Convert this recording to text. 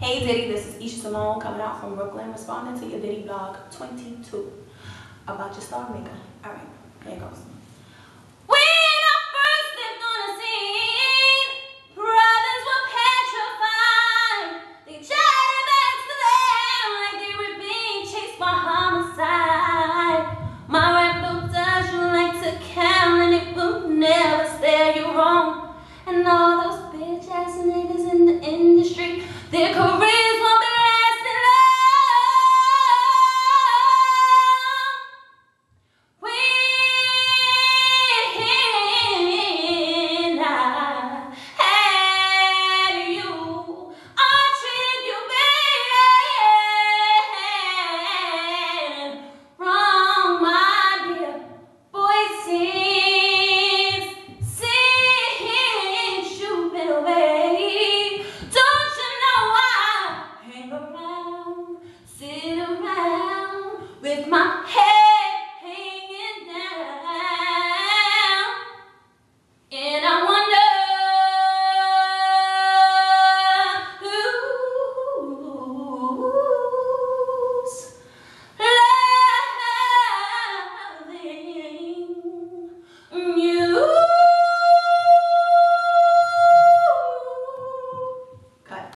Hey Diddy, this is Esha Simone coming out from Brooklyn responding to your Diddy blog 22 about your Starmaker. Alright, here it goes. Their career with my head.